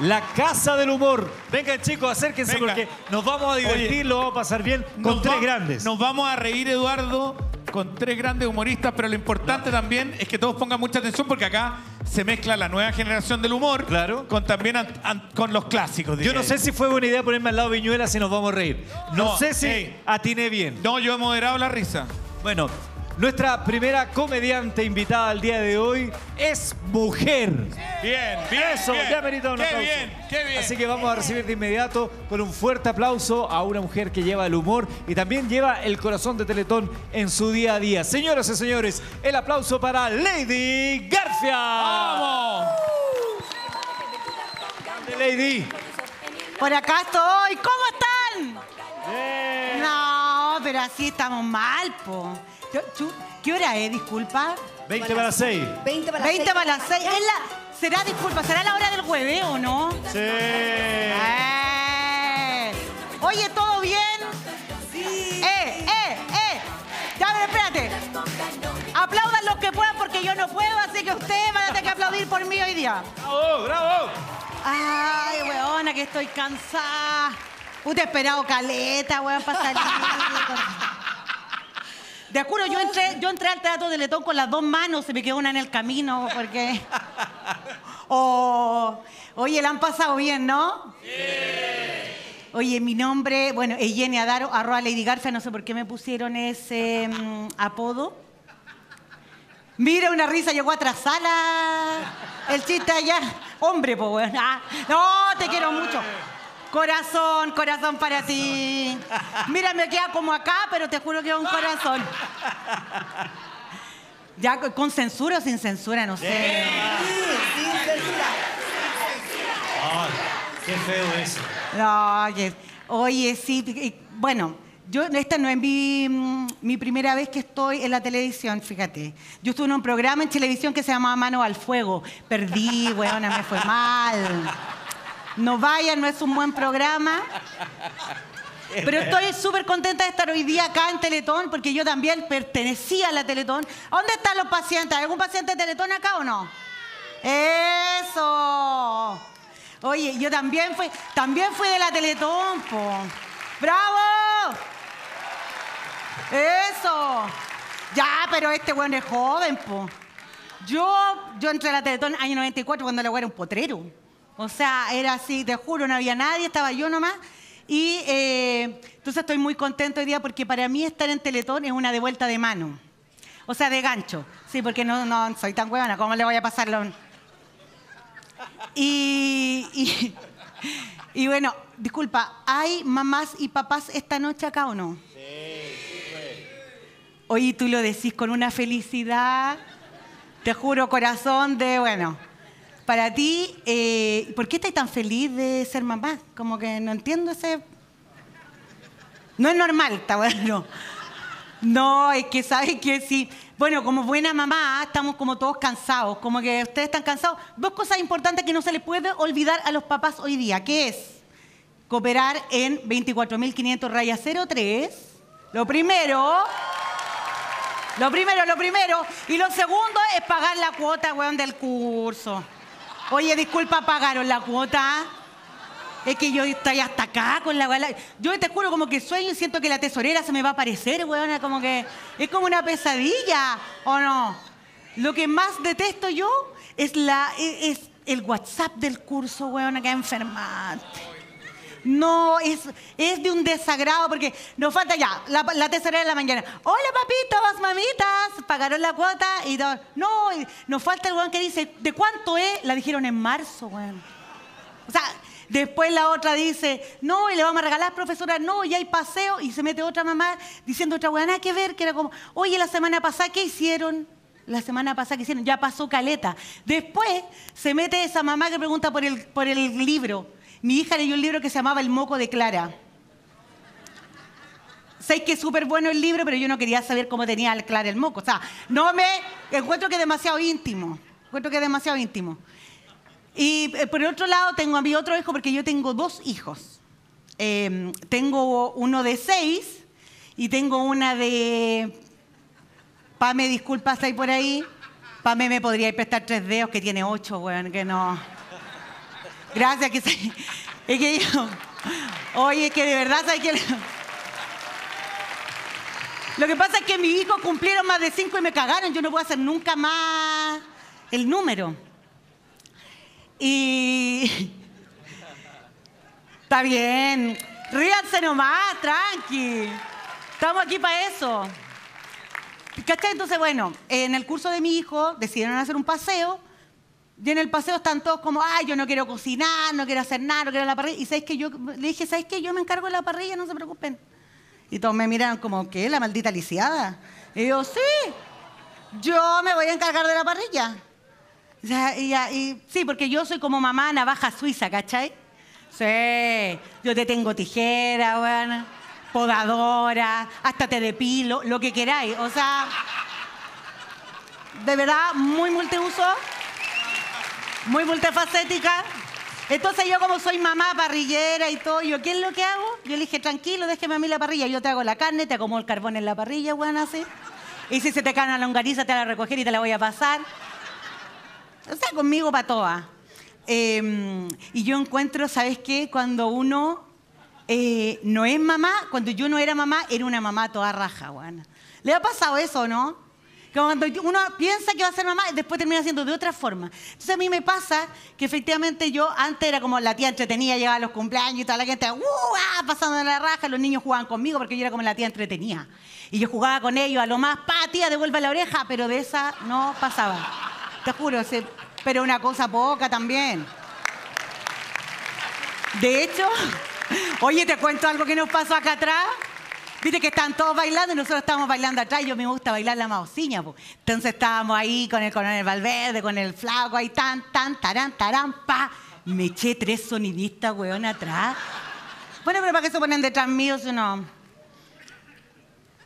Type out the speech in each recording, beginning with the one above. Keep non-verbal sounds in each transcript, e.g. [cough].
la Casa del Humor. Vengan chicos, acérquense Venga. porque nos vamos a divertir, Oye, lo vamos a pasar bien con tres va- grandes. Nos vamos a reír, Eduardo, con tres grandes humoristas, pero lo importante también es que todos pongan mucha atención porque acá se mezcla la nueva generación del humor Claro. con también an- an- con los clásicos. Yo no sé si fue buena idea ponerme al lado de Viñuela si nos vamos a reír. No, No, sé si ey. atiné bien. No, yo he moderado la risa. Bueno, nuestra primera comediante invitada al día de hoy es mujer. Bien, bien, Eso, bien. ya merita un Qué aplauso. bien, qué bien. Así que vamos a recibir de inmediato con un fuerte aplauso a una mujer que lleva el humor y también lleva el corazón de Teletón en su día a día. Señoras y señores, el aplauso para Lady Garfia. ¡Vamos! Grande, Lady. Por acá estoy. ¿Cómo están? No, pero así estamos mal, po. Yo- ¿Qué hora es, disculpa? 20 para 6. 20 para 20 las para las 6. ¿Es la, ¿Será, disculpa, será la hora del jueves o no? Sí. Eh. Oye, ¿todo bien? Sí. ¡Eh, eh, eh! Ya, pero espérate. Aplaudan los que puedan porque yo no puedo, así que ustedes van a tener que aplaudir por mí hoy día. ¡Bravo, bravo! Ay, weona, que estoy cansada. Puta, he esperado caleta, weón, para salir. Te juro, yo entré, yo entré al teatro de Letón con las dos manos, se me quedó una en el camino, porque... [laughs] Oh, oye, la han pasado bien, ¿no? Oye, mi nombre, bueno, es Jenny Adaro, arroba Lady Garfia, no sé por qué me pusieron ese mm, apodo. Mira, una risa llegó atrasada. El chiste allá. Hombre, pues. Ah, no, te quiero mucho. Corazón, corazón para ti. Mira, me queda como acá, pero te juro que es un corazón. Ya con- censura o sin censura, no sé. Sí, sin censura. Ay, qué feo eso. No, oye, oye, sí, y- bueno, yo esta no es mi, mi primera vez que estoy en la televisión, fíjate. Yo estuve en un programa en televisión que se llamaba Mano al Fuego. Perdí, weona, me fue mal. No vayan, no es un buen programa. Pero [laughs] estoy súper contenta de estar hoy día acá en Teletón, porque yo también pertenecía a la Teletón. ¿A ¿Dónde están los pacientes? ¿Hay algún paciente de Teletón acá o no? ¡Eso! Oye, yo también fui, también fui de la Teletón, po. ¡Bravo! ¡Eso! Ya, pero este weón es joven, po. Yo, yo entré a la Teletón año 94 cuando la era un potrero. O sea, era así, te juro, no había nadie, estaba yo nomás. Y eh, entonces estoy muy contento hoy día porque para mí estar en Teletón es una devuelta de mano. O sea, de gancho. Sí, porque no, no soy tan huevona, ¿cómo le voy a pasarlo? Y, y, y bueno, disculpa, ¿hay mamás y papás esta noche acá o no? Oye, tú lo decís con una felicidad, te juro, corazón, de, bueno, para ti, eh, ¿por qué estás tan feliz de ser mamá? Como que no entiendo ese... No es normal, está bueno. No, es que sabes que sí. Bueno, como buena mamá, estamos como todos cansados, como que ustedes están cansados. Dos cosas importantes que no se les puede olvidar a los papás hoy día, que es cooperar en 24.500 raya 03. Lo primero, lo primero, lo primero. Y lo segundo es pagar la cuota, weón, del curso. Oye, disculpa, ¿pagaron la cuota? Es que yo estoy hasta acá con la. Yo te juro como que sueño y siento que la tesorera se me va a aparecer, weona, como que es como una pesadilla, ¿o no? Lo que más detesto yo es la es, es el WhatsApp del curso, weona, que enfermante. No, es, es de un desagrado porque nos falta ya la, la de la mañana. Hola papitos, mamitas, pagaron la cuota y. No, nos falta el weón que dice, ¿de cuánto es? La dijeron en marzo, weón. O sea, después la otra dice, no, y le vamos a regalar, profesora, no, y hay paseo, y se mete otra mamá diciendo otra weá, nada que ver, que era como, oye, la semana pasada, ¿qué hicieron? La semana pasada que hicieron, ya pasó caleta. Después se mete esa mamá que pregunta por el, por el libro. Mi hija leyó un libro que se llamaba El moco de Clara. Sé que es súper bueno el libro, pero yo no quería saber cómo tenía Clara el moco. O sea, no me encuentro que es demasiado íntimo. Encuentro que es demasiado íntimo. Y eh, por otro lado tengo a mi otro hijo porque yo tengo dos hijos. Eh, tengo uno de seis y tengo una de... Pame, disculpa, ¿está ahí por ahí? Pame me podría prestar tres dedos que tiene ocho, weón, que no... Gracias, que se- es que yo. Oye, es que de verdad, ¿sabes qué? Lo que pasa es que mis hijos cumplieron más de cinco y me cagaron. Yo no puedo hacer nunca más el número. Y. [laughs] Está bien. Ríanse nomás, tranqui. Estamos aquí para eso. ¿Cachai? Entonces, bueno, en el curso de mi hijo decidieron hacer un paseo. Y en el paseo están todos como, ay, yo no quiero cocinar, no quiero hacer nada, no quiero la parrilla. Y ¿sabes que Yo le dije, ¿sabes qué? Yo me encargo de la parrilla, no se preocupen. Y todos me miran como, ¿qué? ¿La maldita lisiada? Y yo, sí, yo me voy a encargar de la parrilla. Y, ya- y- sí, porque yo soy como mamá navaja suiza, ¿cachai? Sí, yo te tengo tijera, bueno, podadora, hasta te depilo, lo que queráis. O sea, de verdad, muy multiuso, muy multifacética. Entonces yo como soy mamá parrillera y todo, yo, ¿qué es lo que hago? Yo le dije, tranquilo, déjeme a mí la parrilla. Yo te hago la carne, te acomodo el carbón en la parrilla, bueno, así. Y si se te cae una longaniza, te la recoger y te la voy a pasar. O sea, conmigo para todas. Eh, y yo encuentro, ¿sabes qué? Cuando uno eh, no es mamá, cuando yo no era mamá, era una mamá toda raja, buena. ¿Le ha pasado eso, no? Cuando uno piensa que va a ser mamá, después termina siendo de otra forma. Entonces a mí me pasa que efectivamente yo antes era como la tía entretenida, llegaba a los cumpleaños y toda la gente, ¡uh! ah, pasando de la raja, los niños jugaban conmigo porque yo era como la tía entretenida. Y yo jugaba con ellos a lo más, pa, tía, devuelve la oreja, pero de esa no pasaba. Te juro, pero una cosa poca también. De hecho, [laughs] oye, te cuento algo que nos pasó acá atrás. Viste que están todos bailando y nosotros estábamos bailando atrás. Yo me gusta bailar la maociña. po. Entonces estábamos ahí con el coronel Valverde, con el flaco, ahí tan, tan, tarán, tarán, pa. Me eché tres sonidistas, weón, atrás. Bueno, pero ¿para qué se ponen detrás mío si no?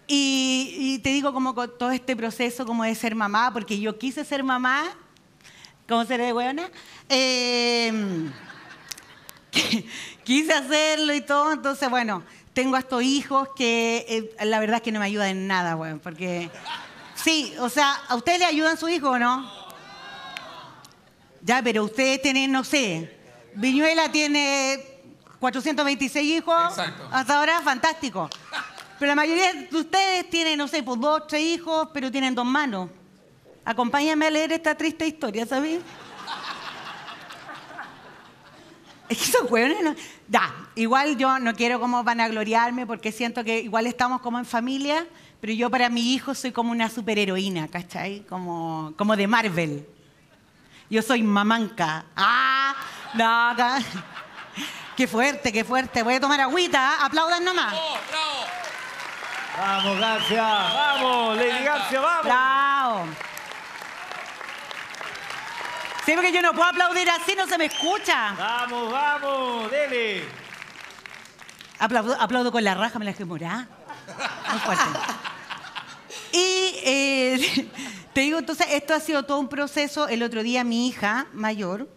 Y, te digo como con todo este proceso como de ser mamá, porque yo quise ser mamá, como ser de weona. Eh, [laughs] quise hacerlo y todo, entonces bueno, tengo a estos hijos que eh, la verdad es que no me ayudan en nada, weón, porque sí, o sea, ¿a ustedes le ayudan su hijo o no? Ya, pero ustedes tienen, no sé, Viñuela tiene 426 hijos, Exacto. hasta ahora fantástico. Pero la mayoría de ustedes tienen, no sé, pues dos, tres hijos, pero tienen dos manos. Acompáñame a leer esta triste historia, ¿sabes? Es que esos hueones no... Da, igual yo no quiero como vanagloriarme porque siento que igual estamos como en familia, pero yo para mi hijo soy como una superheroína, ¿cachai? Como, como de Marvel. Yo soy mamanca. ¡Ah! No, ca- Qué fuerte, qué fuerte. Voy a tomar agüita, ¿ah? aplaudan nomás. Vamos, Garcia. Vamos, Lady Garcia, vamos. Bravo. Sí, porque yo no puedo aplaudir así, no se me escucha. Vamos, vamos, dele. Aplaudo, aplaudo con la raja, me la dejé morada. Muy fuerte. [laughs] Y eh, [laughs] te digo, entonces, esto ha sido todo un proceso. El otro día mi hija mayor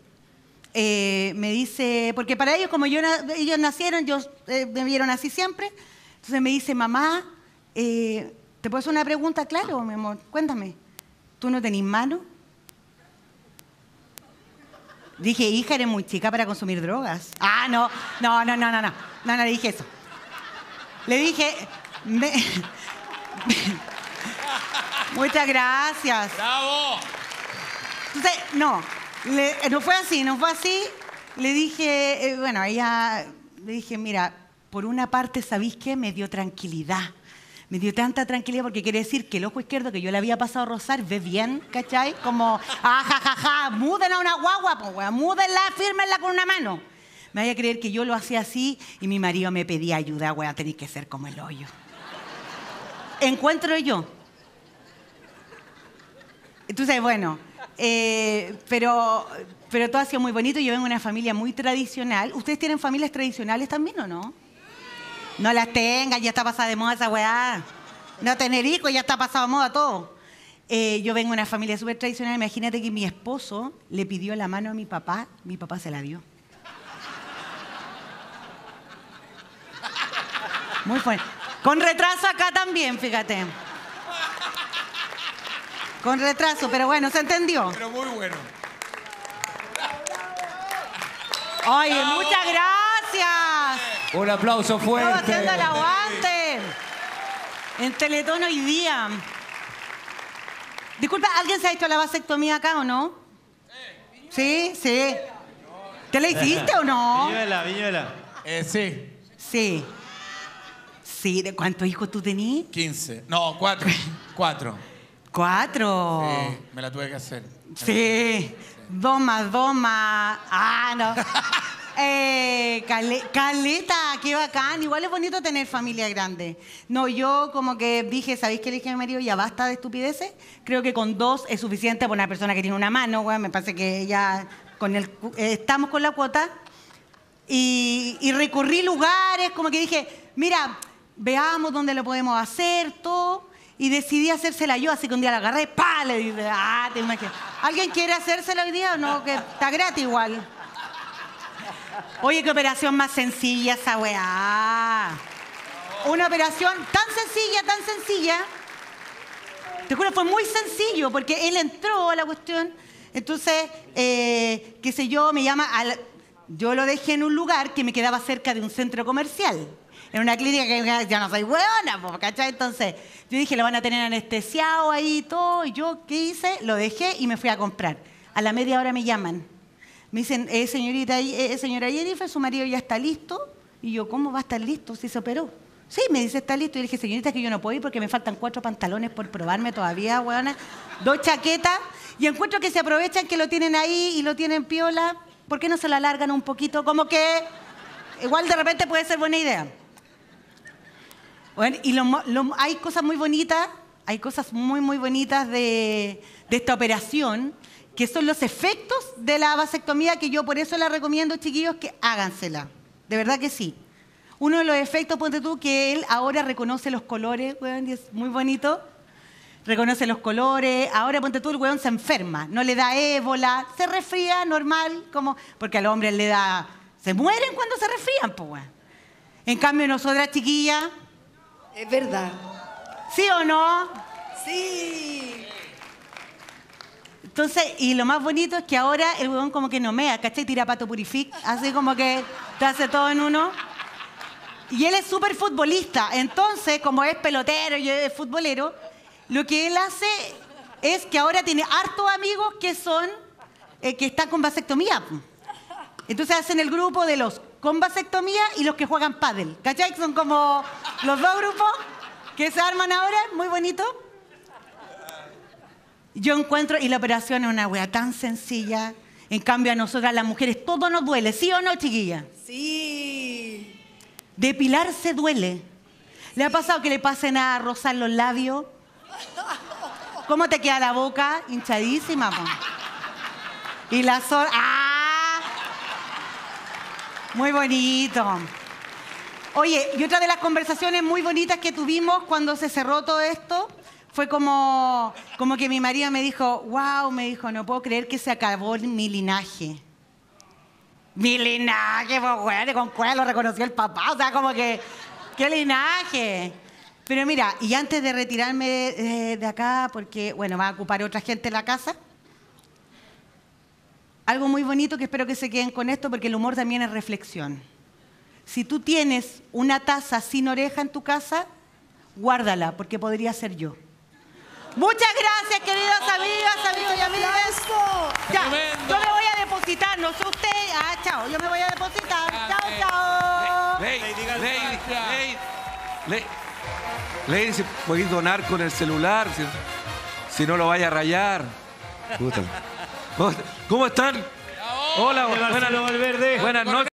eh, me dice, porque para ellos, como yo, ellos nacieron, yo, eh, me vieron así siempre, entonces me dice, mamá, eh, ¿te puedo hacer una pregunta? Claro, mi amor, cuéntame. ¿Tú no tenés mano? Dije, hija, eres muy chica para consumir drogas. Ah, no, no, no, no, no, no, no, no le dije eso. Le dije, me- [laughs] muchas gracias. ¡Bravo! Entonces, no, le- no fue así, no fue así. Le dije, eh, bueno, ella, le dije, mira, por una parte, ¿sabéis qué? Me dio tranquilidad. Me dio tanta tranquilidad porque quiere decir que el ojo izquierdo que yo le había pasado a rozar ve bien, ¿cachai? Como, ah, ja, ja, ja, múdenla a una guagua, pues, weón, múdenla, fírmenla con una mano. Me vaya a creer que yo lo hacía así y mi marido me pedía ayuda, weón, tenéis que ser como el hoyo. Encuentro yo. Entonces, bueno, eh, pero, pero todo ha sido muy bonito. Yo vengo de una familia muy tradicional. ¿Ustedes tienen familias tradicionales también o no? No las tengan, ya está pasada de moda esa weá. No tener hijos, ya está pasada de moda todo. Eh, yo vengo de una familia súper tradicional. Imagínate que mi esposo le pidió la mano a mi papá, mi papá se la dio. Muy fuerte. Con retraso acá también, fíjate. Con retraso, pero bueno, se entendió. Pero muy bueno. Oye, muchas gracias. Un aplauso Estamos fuerte. haciendo el aguante. En Teletón hoy día. Disculpa, ¿alguien se ha hecho la vasectomía acá o no? Sí, sí. ¿Te la hiciste o no? Viñuela, Viñuela. Eh, sí, Sí. Sí, ¿de cuántos hijos tú tenías? 15. No, 4. 4. Cuatro. Sí, me la tuve que hacer. Sí. Dos más dos más. Ah, no. [laughs] Eh, cale- caleta, qué bacán. Igual es bonito tener familia grande. No, yo como que dije, ¿sabéis qué le dije a mi marido? Ya basta de estupideces. Creo que con dos es suficiente para una persona que tiene una mano, güey. Me parece que ya eh, estamos con la cuota. Y, y recorrí lugares, como que dije, mira, veamos dónde lo podemos hacer, todo. Y decidí hacérsela yo, así que un día la agarré, ¡pa! Le dije, ah, te imaginas. ¿Alguien quiere hacérsela hoy día o no? Que está gratis igual. Oye, qué operación más sencilla esa weá. Una operación tan sencilla, tan sencilla. Te juro, fue muy sencillo porque él entró a la cuestión. Entonces, eh, qué sé yo, me llama. yo lo dejé en un lugar que me quedaba cerca de un centro comercial. En una clínica que ya no soy buena, ¿cachai? Entonces, yo dije, lo van a tener anestesiado ahí y todo. Y yo, ¿qué hice? Lo dejé y me fui a comprar. A la media hora me llaman. Me dicen, eh, señorita, eh, señora Jennifer, su marido ya está listo. Y yo, ¿cómo va a estar listo si se operó? Sí, me dice, está listo. Y le dije, señorita, que yo no puedo ir porque me faltan cuatro pantalones por probarme todavía, weona. Dos chaquetas. Y encuentro que se aprovechan que lo tienen ahí y lo tienen piola. ¿Por qué no se la alargan un poquito? Como que igual de repente puede ser buena idea. Bueno, y hay cosas muy bonitas, hay cosas muy, muy bonitas de, de esta operación, que son los efectos de la vasectomía, que yo por eso la recomiendo, chiquillos, que hágansela. De verdad que sí. Uno de los efectos, ponte tú, que él ahora reconoce los colores, weón, y es muy bonito. Reconoce los colores. Ahora, ponte tú, el weón se enferma. No le da ébola, se resfría normal, como, porque a los hombres le da. Se mueren cuando se resfrían, pues, weón. En cambio, nosotras, chiquillas, Es verdad. ¿sí o no? Sí. Entonces, y lo más bonito es que ahora el huevón como que no mea, ¿cachai? Tira pato purific, así como que te hace todo en uno. Y él es súper futbolista, entonces, como es pelotero y es futbolero, lo que él hace es que ahora tiene hartos amigos que son, eh, que están con vasectomía. Entonces hacen el grupo de los con vasectomía y los que juegan pádel, ¿cachai? Son como los dos grupos que se arman ahora, muy bonito. Yo encuentro, y la operación es una wea tan sencilla. En cambio, a nosotras las mujeres todo nos duele, ¿sí o no, chiquilla? Sí. Depilarse duele. ¿Le ha pasado que le pasen a rozar los labios? ¿Cómo te queda la boca? Hinchadísima, po. Y la sol. ¡Ah! Muy bonito. Oye, y otra de las conversaciones muy bonitas que tuvimos cuando se cerró todo esto fue como, como que mi marido me dijo, wow, me dijo, no puedo creer que se acabó mi linaje. Mi linaje, pues, güey, con cuál lo reconoció el papá, o sea, como que, ¿qué linaje? Pero mira, y antes de retirarme de, de acá, porque, bueno, va a ocupar otra gente la casa, algo muy bonito que espero que se queden con esto, porque el humor también es reflexión. Si tú tienes una taza sin oreja en tu casa, guárdala, porque podría ser yo. Muchas gracias, queridas amigas, amigos y amigas. Ya, yo me voy a depositar, no sé usted. Ah, chao, yo me voy a depositar. Chao, chao. Ley, Lady ley, ley, ley, si podéis donar con el celular, si, si no lo vaya a rayar. ¿Cómo- [laughs] ¿Cómo están? Hola, buenas, buenas una